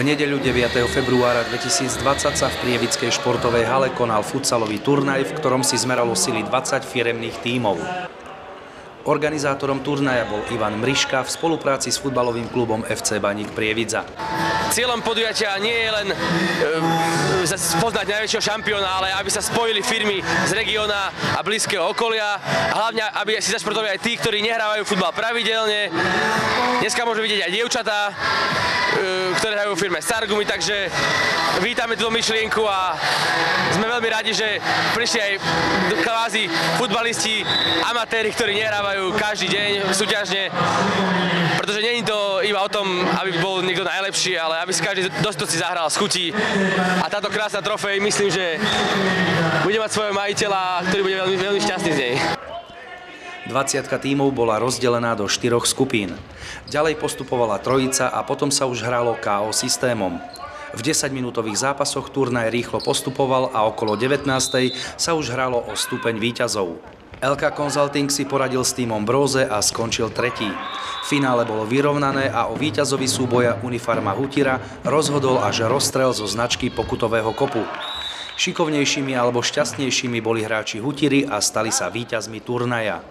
V nedeľu 9. februára 2020 sa v Prievickej športovej hale konal futsalový turnaj, v ktorom si zmeralo sily 20 firemných tímov. Organizátorom turnaja bol Ivan Mriška v spolupráci s futbalovým klubom FC Baník Prievidza. Cieľom podujatia nie je len e, poznať najväčšieho šampióna, ale aby sa spojili firmy z regióna a blízkeho okolia hlavne, aby si zašportovali aj tí, ktorí nehrávajú futbal pravidelne. Dneska môžeme vidieť aj dievčatá, e, ktoré hrajú v firme Sargumi, takže vítame túto myšlienku a sme veľmi radi, že prišli aj kvázi futbalisti, amatéri, ktorí nehrávajú každý deň súťažne, pretože je to iba o tom, aby bol niekto najlepší, ale aby si každý dosť si zahral z chutí. A táto krásna trofej, myslím, že bude mať svojho majiteľa, ktorý bude veľmi, veľmi šťastný z nej. 20 tímov bola rozdelená do štyroch skupín. Ďalej postupovala trojica a potom sa už hralo KO systémom. V 10-minútových zápasoch turnaj rýchlo postupoval a okolo 19. sa už hralo o stupeň výťazov. LK Consulting si poradil s týmom Bróze a skončil tretí. Finále bolo vyrovnané a o víťazovi súboja Unifarma Hutira rozhodol až rozstrel zo značky pokutového kopu. Šikovnejšími alebo šťastnejšími boli hráči Hutiry a stali sa víťazmi turnaja.